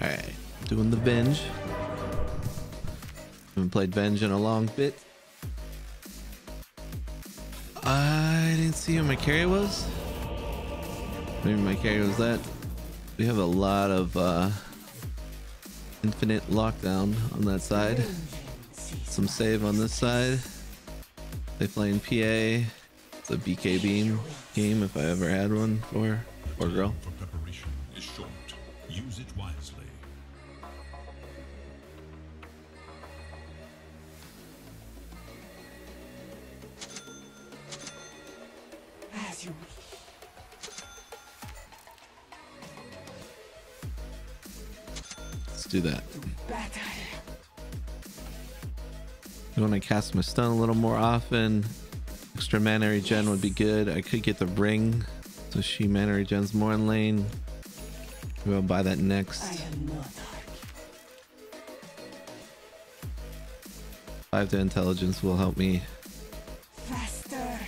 Alright, doing the Venge. Haven't played Venge in a long bit. I didn't see who my carry was. Maybe my carry was that. We have a lot of uh, infinite lockdown on that side. Some save on this side. They playing PA. It's a BKB game if I ever had one for or girl. To cast my stun a little more often. Extra mana regen would be good. I could get the ring, so she mana regens more in lane. Maybe I'll buy that next. Five to intelligence will help me. faster.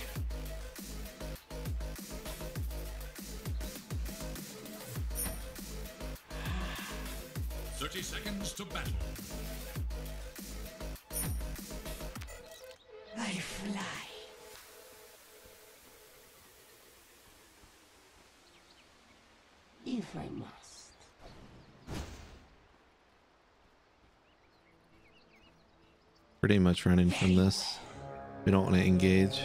Thirty seconds to battle. Fly. If I must. Pretty much running from this. We don't want to engage.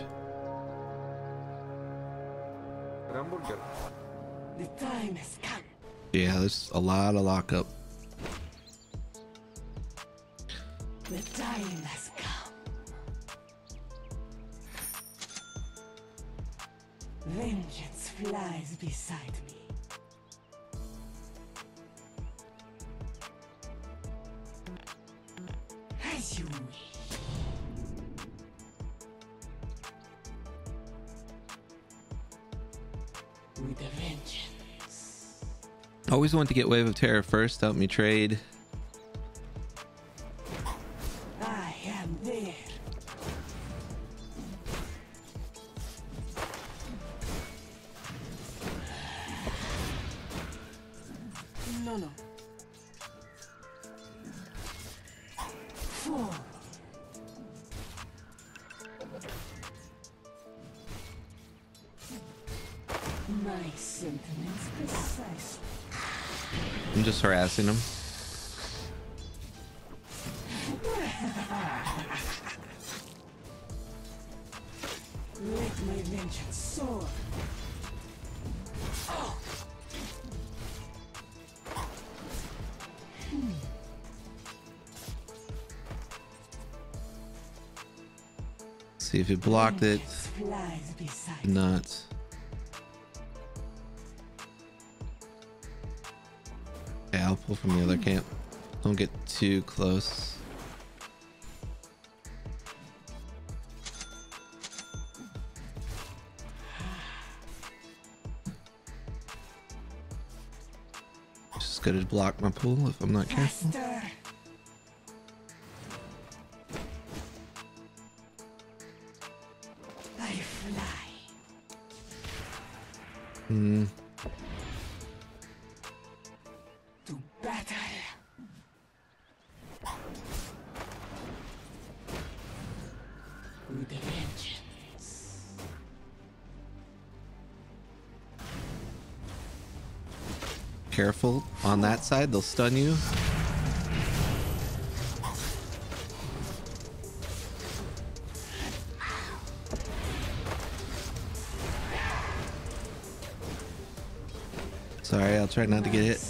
The time has come. Yeah, there's a lot of lockup. The time has Vengeance flies beside me. As you wish. With a vengeance. Always want to get Wave of Terror first. Help me trade. I'm just harassing him. If he blocked it. Not. Okay, I'll pull from the other camp. Don't get too close. Just gotta block my pool if I'm not careful. Careful on that side, they'll stun you. Sorry, I'll try not to get hit.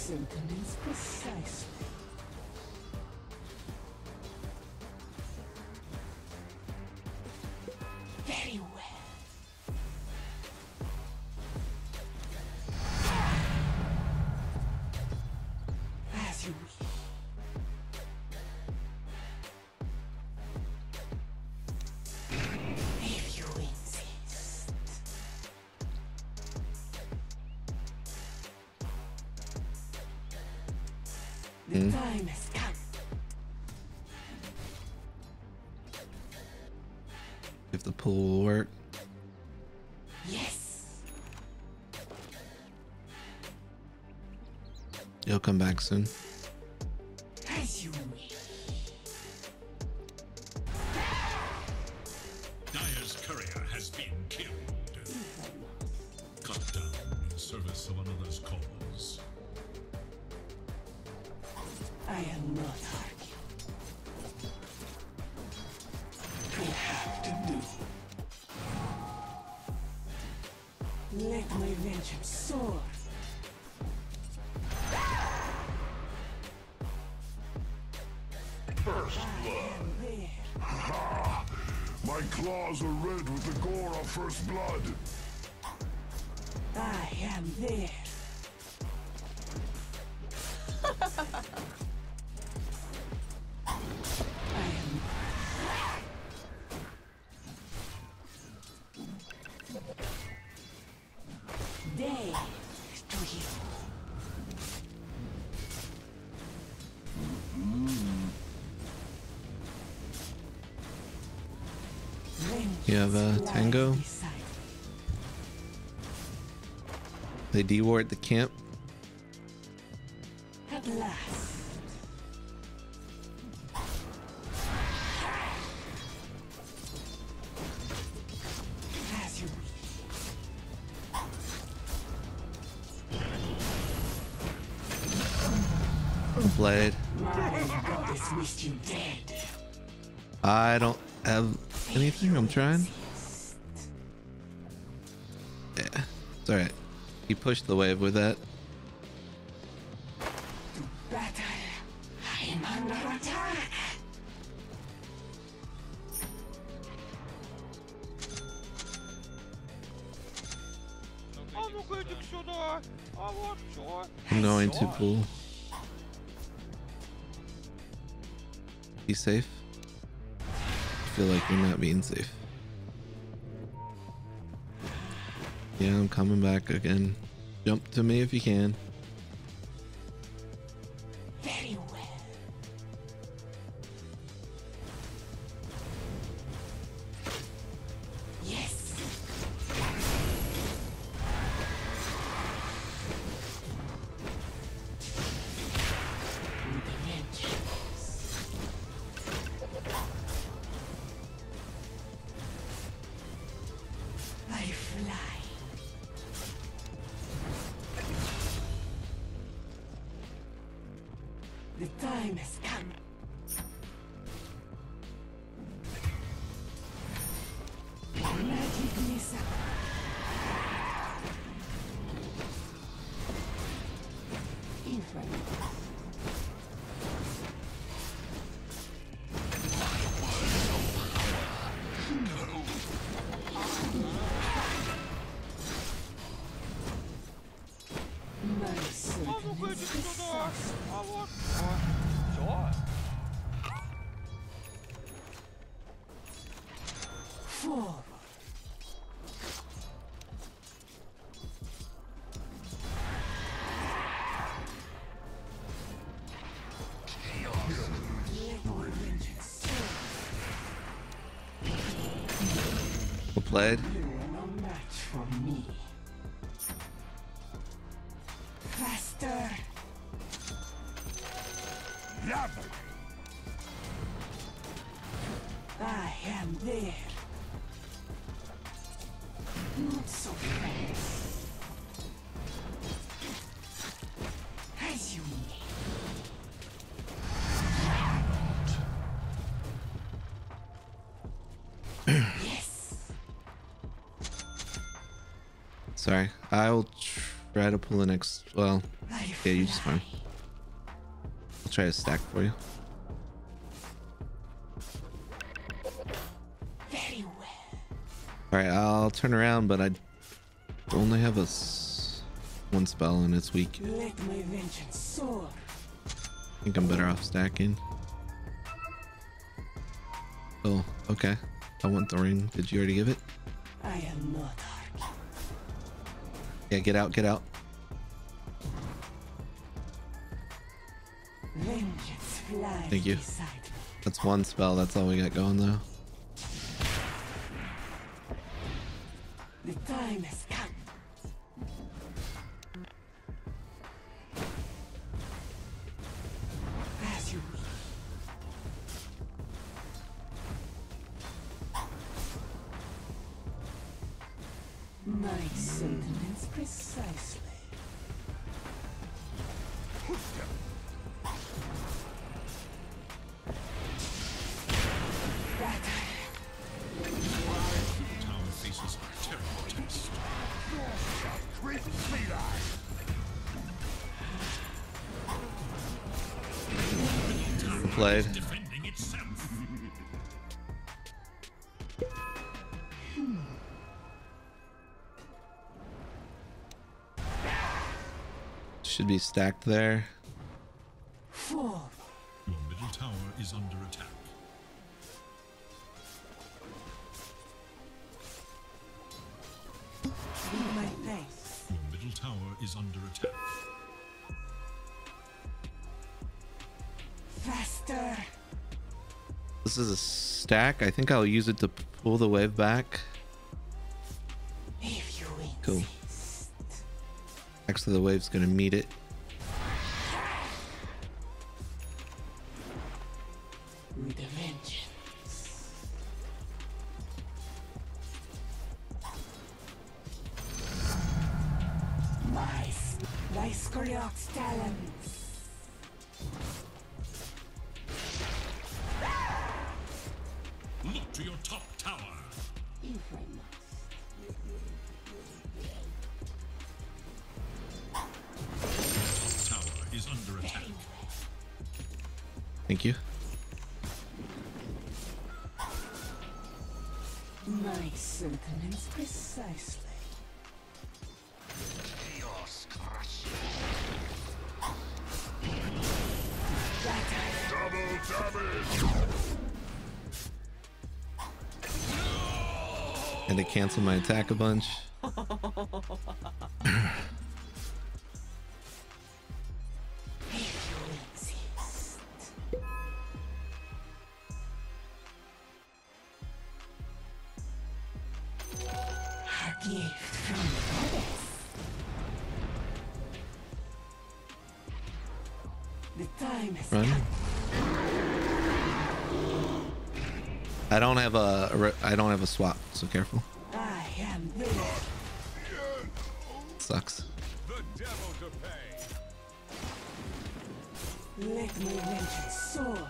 You'll claws are red with the gore of first blood. I am there. You have, a Tango? They dewart the camp. At last. As you wish. Blade. My goddess wished you dead. I don't have anything. I'm trying. Yeah, it's alright. He pushed the wave with that. Yeah, I'm coming back again. Jump to me if you can. The time has come. Played. No match for me. Faster. I am there. Not so. Sorry. I'll try to pull the next. Well, yeah, you just fine. I'll try to stack for you. Very well. Alright, I'll turn around, but I only have a s- one spell and it's weak. Let my vengeance soar. I think I'm better off stacking. Oh, okay. I want the ring. Did you already give it? I am not Yeah, get out, get out. Thank you. That's one spell. That's all we got going though. My sentiments precisely. Be stacked there. Four. Your middle tower is under attack. Leave my place. Your middle tower is under attack. Faster. This is a stack. I think I'll use it to pull the wave back. If you Cool. Actually, the wave's gonna meet it. My Skoriok's talents. Look to your top tower. If I must. Tower is under attack. Thank you. My sentiments precisely. And to cancel my attack a bunch. Swap, so careful. I am ready. Sucks. Let my vengeance soar.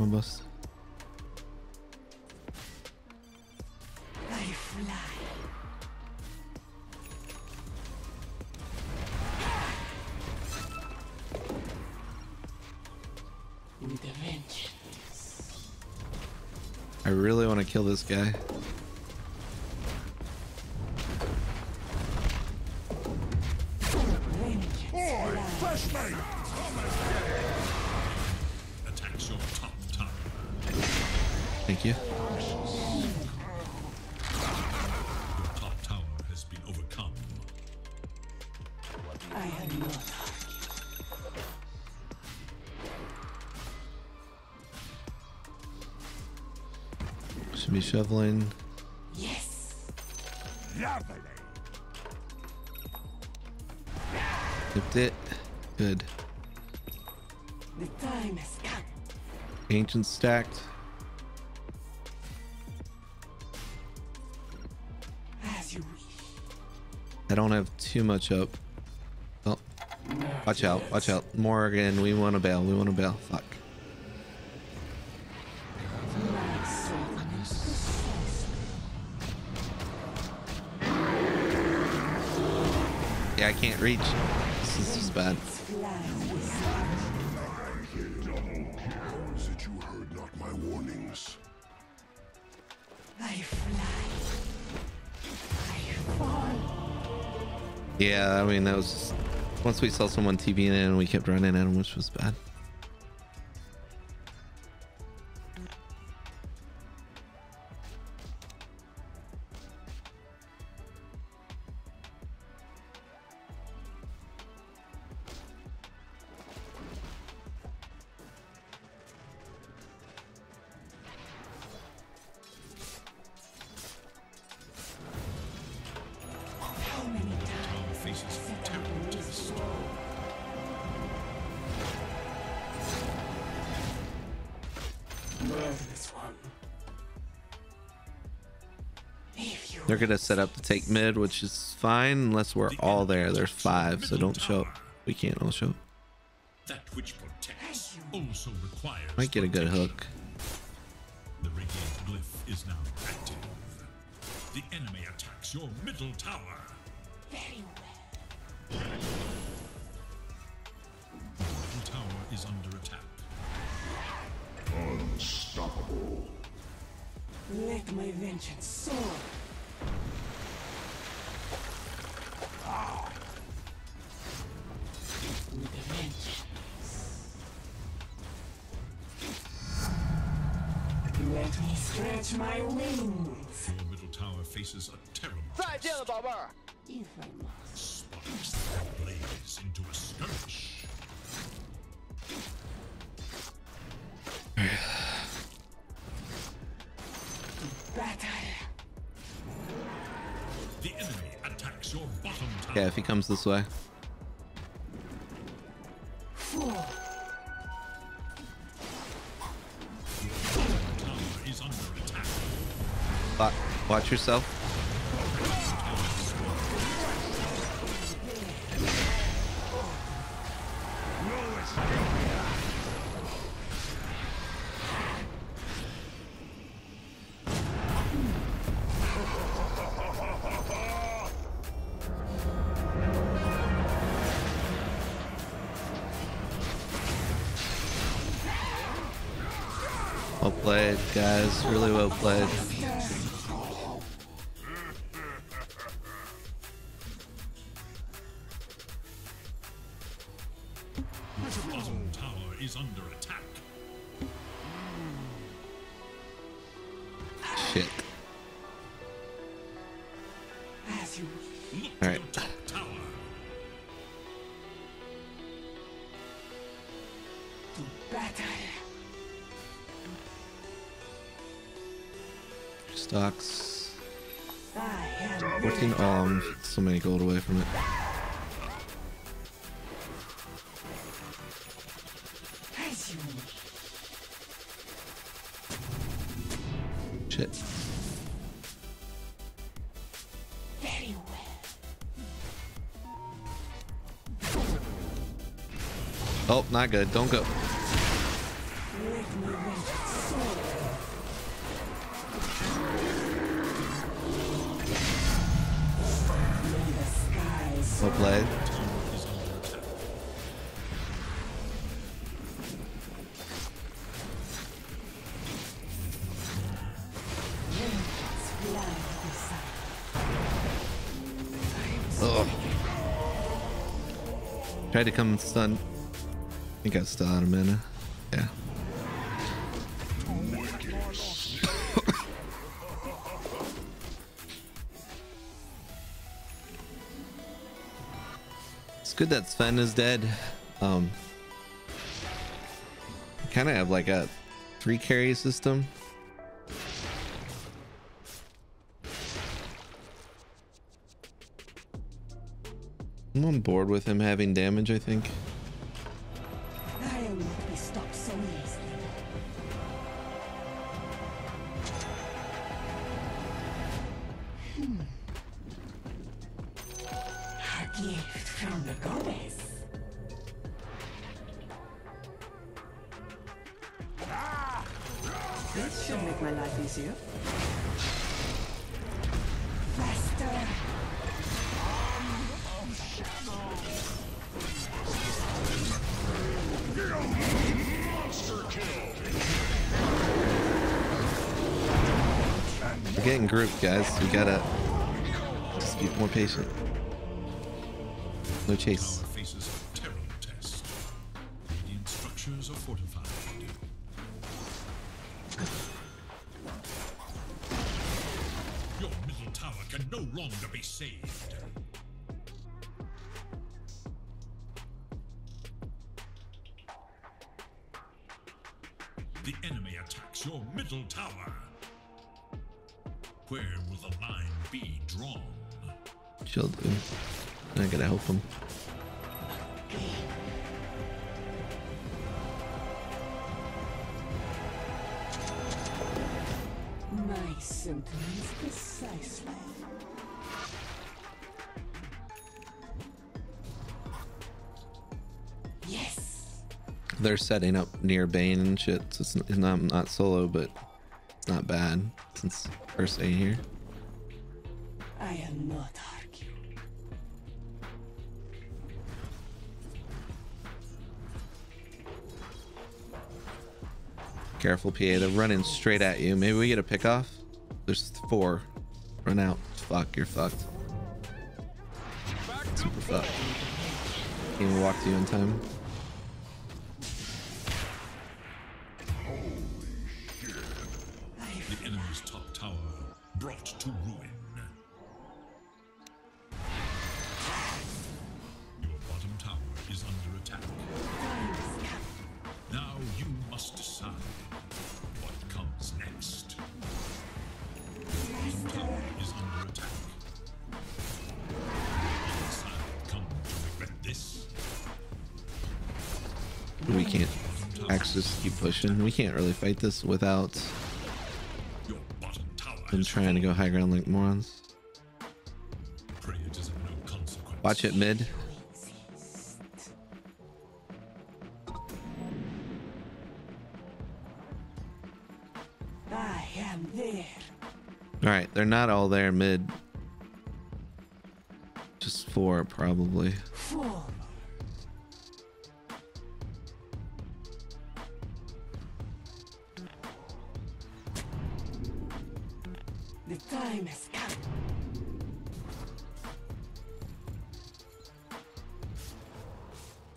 My bust. I fly. With a vengeance. I really want to kill this guy. Shoveling. Yes. Nipped it. Good. The time has come. Ancient stacked. As you wish. I don't have too much up. Oh, watch out! Watch out, Morgan. We want to bail. We want to bail. Fuck. Yeah, I can't reach. This is bad. flies. Is it you heard not my warnings? I fly. I fall. Yeah, I mean that was just, once we saw someone TPing in and we kept running at him, which was bad. Gonna set up to take mid, which is fine unless we're all there. There's five, so don't show up. We can't all show up. That which protects also requires. Might get a good hook. The radiant glyph is now active. The enemy attacks your middle tower. Very well. Your middle tower is under attack. Unstoppable. Let my vengeance soar. Stretch my wings. Your middle tower faces a terrible test. If I. Sparks blaze into a skirmish. Battle. The enemy attacks your bottom tower. Yeah, if he comes this way. Yourself. Well played, guys. Really well played. Not good. Don't go. Well played. Ugh. Tried to come stun. I think I still out of mana. Yeah. it's good that Sven is dead. Um, kind of have like a three carry system. I'm on board with him having damage, I think. We're getting grouped, guys. We gotta just be more patient. No chase. Structures are fortified. They're setting up near Bane and shit. So it's, it's not, not solo, but it's not bad since first A here. I am not argue. Careful, PA. They're running straight at you. Maybe we get a pick off. There's four. Run out. Fuck, you're fucked. Super fucked. Can't even walk to you in time. We can't really fight this without them trying to go high ground like morons. Pray it is of no consequence. Watch it mid. I am there. All right, they're not all there mid. Just four probably. The time has come.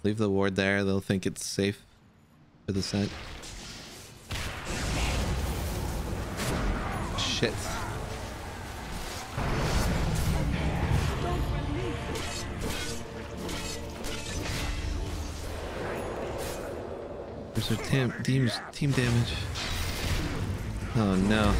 Leave the ward there. They'll think it's safe for the set. Shit. There's team, team damage. Oh no.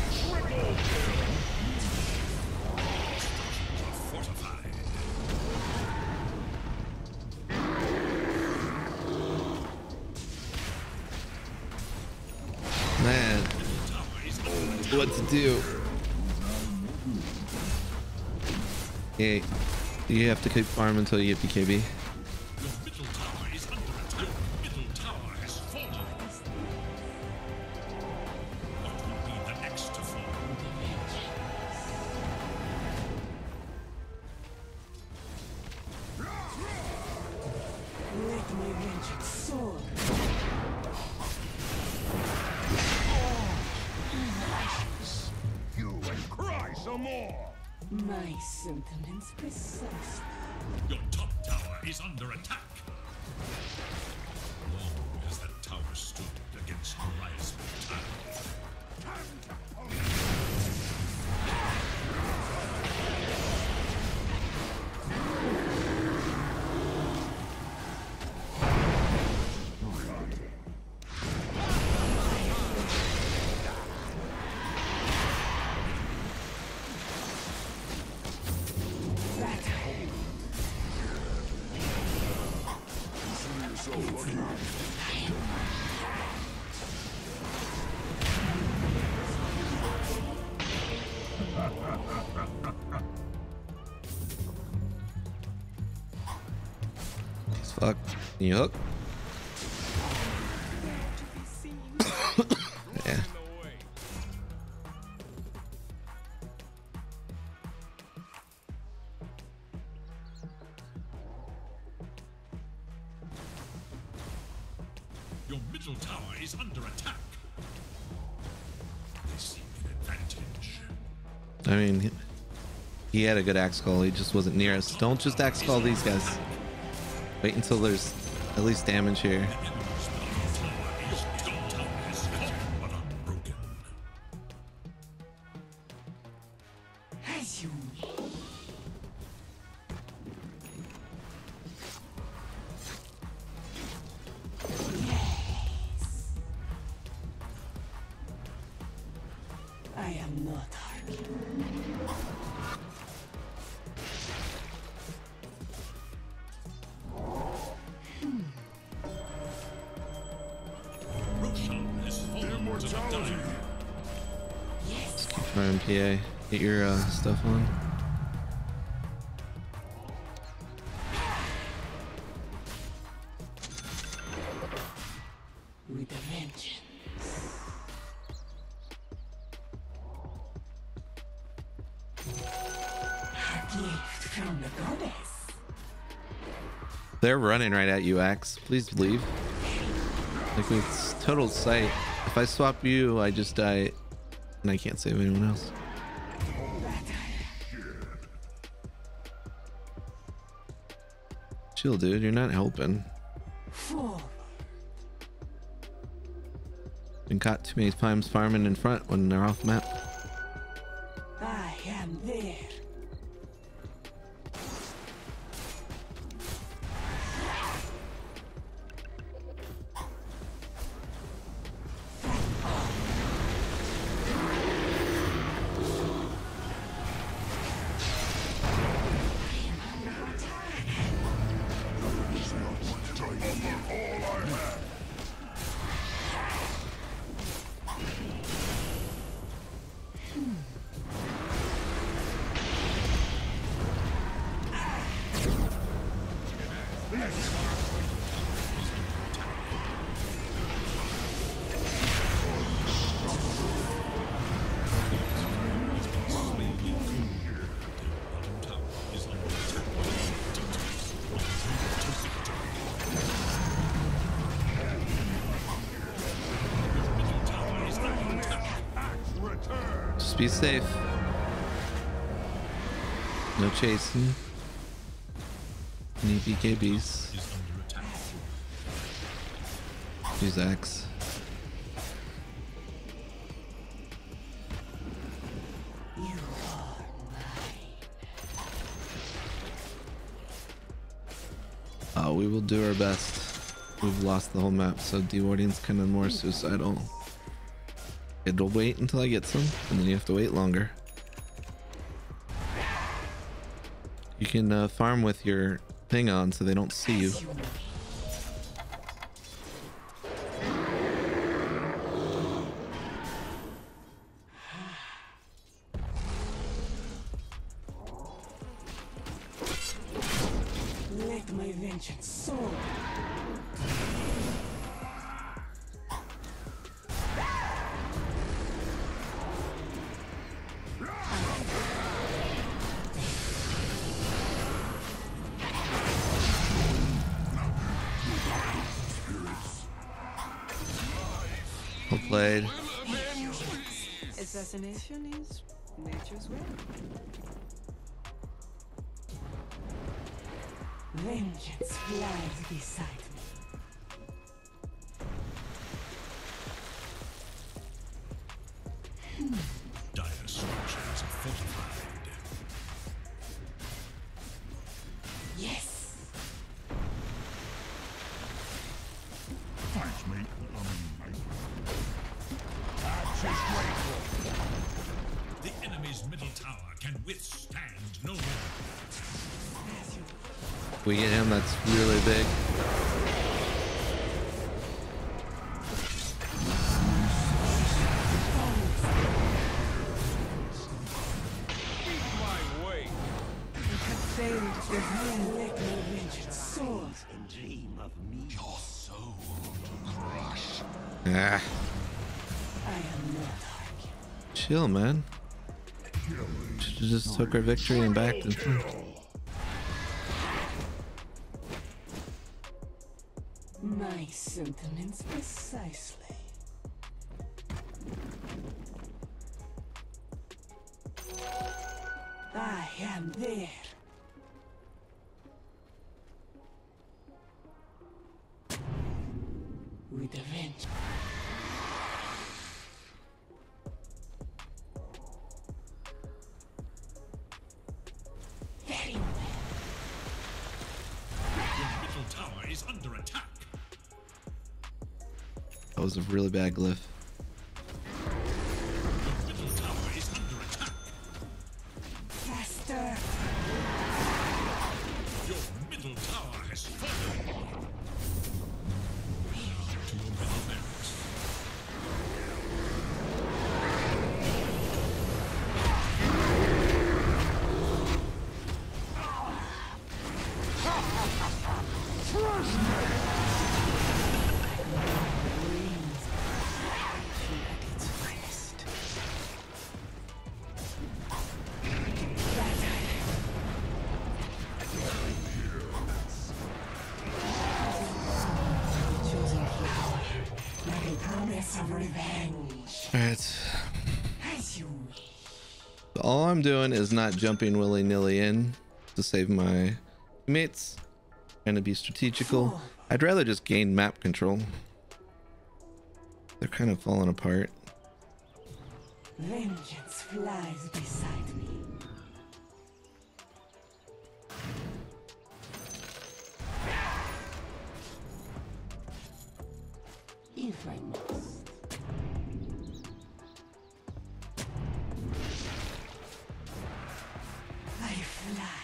You have to keep farm until you get BKB. More! My sentiments precise. Your top tower is under attack. Long has that tower stood against Goliath's you hook? yeah. Your middle tower is under attack. They seek an advantage. I mean, he- he had a good axe call. He just wasn't near us. Don't just axe call these guys. Wait until there's at least damage here. Running right at you, Axe. Please leave. Like it's total sight. If I swap you, I just die, and I can't save anyone else. Chill, dude. You're not helping. Been caught too many times farming in front when they're off map. Just be safe. No chasing. Any BKBs. Use Axe. Uh, we will do our best. We've lost the whole map, so dewarding's kind of more suicidal. It'll wait until I get some, and then you have to wait longer. You can uh, farm with your thing on so they don't see you. Assassination is nature's way. Vengeance flies beside me. Chill, man. Should've just took our victory and backed it. My sentiments precisely. I am there. Really bad glyph. All I'm doing is not jumping willy nilly in to save my teammates. Trying to be strategical. I'd rather just gain map control. They're kind of falling apart. Vengeance flies beside me. If I.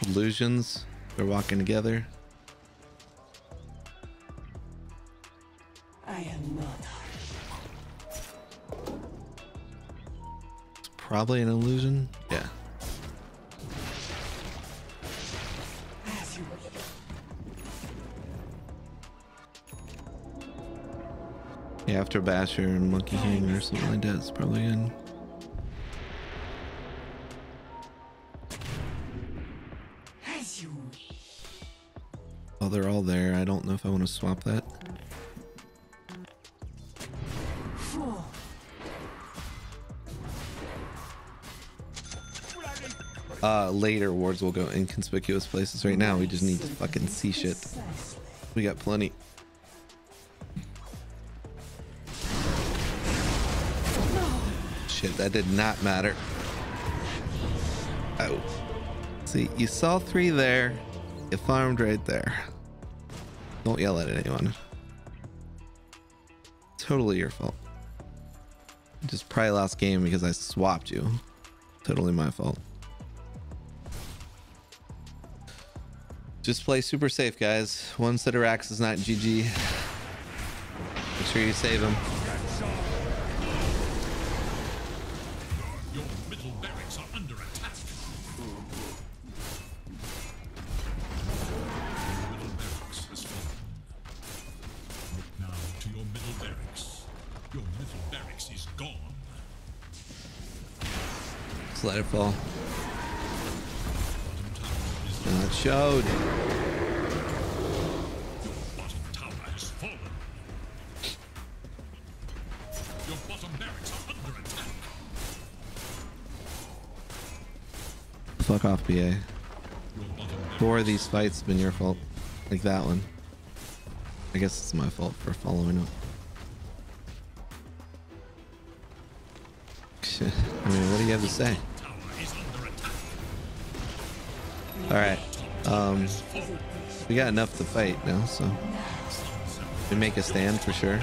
Illusions. They're walking together. I am not It's probably an illusion. Yeah. as you wish. Yeah, after Basher and Monkey King or something like that, it's probably in. There. I don't know if I want to swap that. Uh, later wards will go inconspicuous places. Right now, we just need to fucking see shit. We got plenty. Shit, that did not matter. Oh. See, you saw three there. You farmed right there. Don't yell at anyone. Totally your fault. Just probably lost game because I swapped you. Totally my fault. Just play super safe, guys. One set of racks is not GG. Make sure you save them. Are under attack. Fuck off, PA. Four of these fights have been your fault. Like that one. I guess it's my fault for following up. I mean, what do you have to say? Alright. Um, we got enough to fight now, so. We make a stand for sure.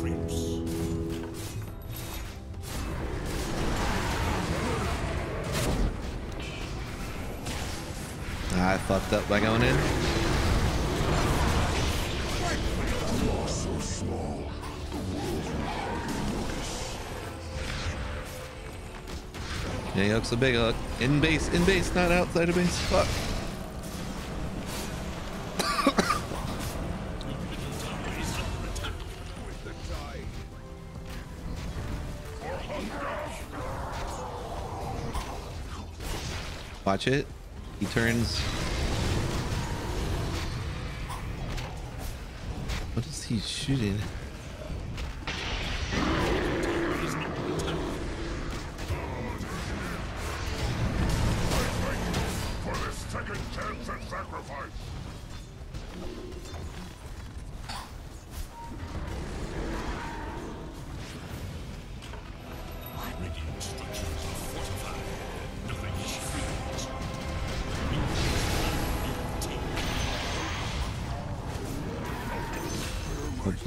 Creeps. I fucked up by going in. He hooks a big hook. In base, in base, not outside of base. Fuck. Watch it. He turns. What is he shooting?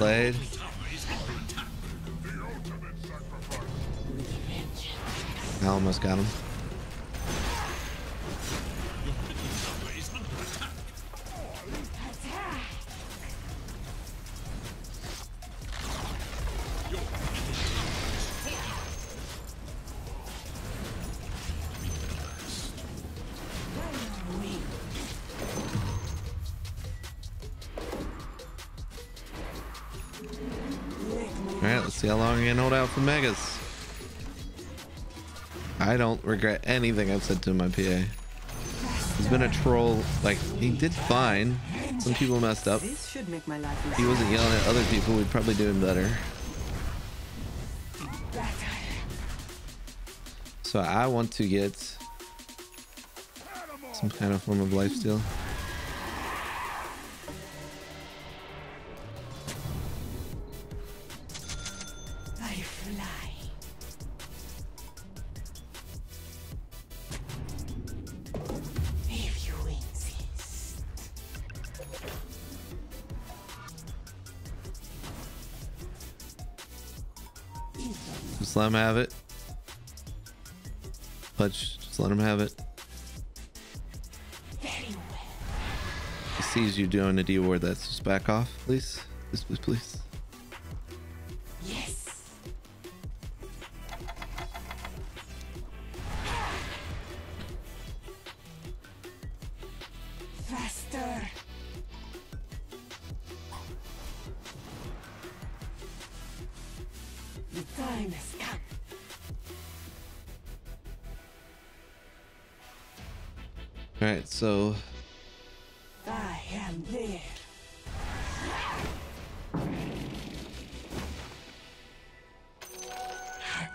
Played. I almost got him. See how long you can hold out for Megas. I don't regret anything I've said to my PA. He's been a troll. Like he did fine. Some people messed up. This should make my life If he wasn't yelling at other people, we'd probably do him better. So I want to get some kind of form of lifesteal. Let him have it. Pudge, just let him have it. He sees you doing a D ward that's just back off, please. Please, please, please.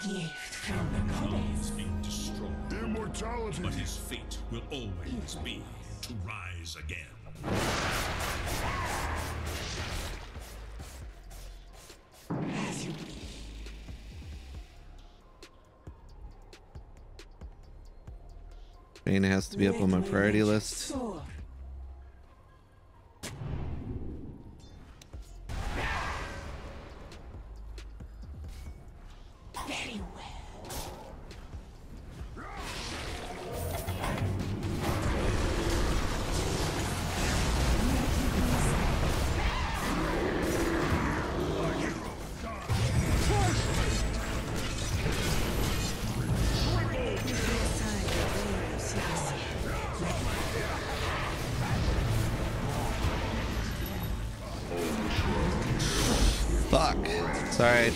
Gift from the goddess. is being destroyed, Immortality. but his fate will always be to rise again. As you please. Bane has to be up on my priority list.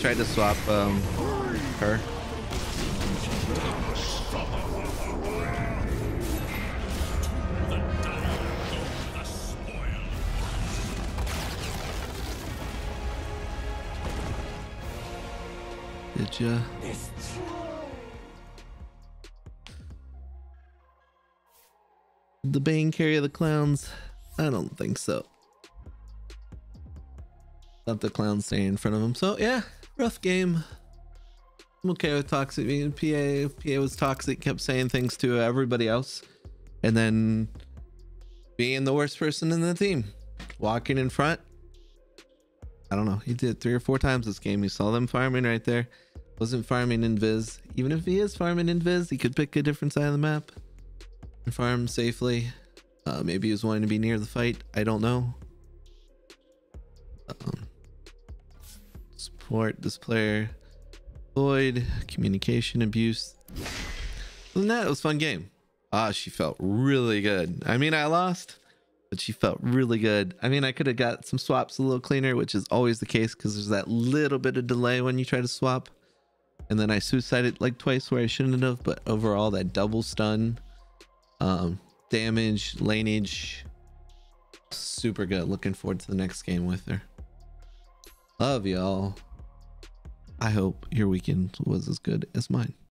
Tried to swap um her. Did ya? The Bane carry the clowns? I don't think so. Not the clowns staying in front of him. So yeah, rough game. I'm okay with toxic being PA. PA was toxic, kept saying things to everybody else, and then being the worst person in the team, walking in front. I don't know. He did three or four times this game. You saw them farming right there. Wasn't farming in Viz. Even if he is farming in Viz, he could pick a different side of the map and farm safely. Uh, maybe he was wanting to be near the fight. I don't know. Um, this player. Void, communication abuse. Other than that, it was fun game. Ah, she felt really good. I mean, I lost, but she felt really good. I mean, I could have got some swaps a little cleaner, which is always the case because there's that little bit of delay when you try to swap. And then I suicided like twice where I shouldn't have, but overall, that double stun, um, damage, laneage, super good. Looking forward to the next game with her. Love y'all. I hope your weekend was as good as mine.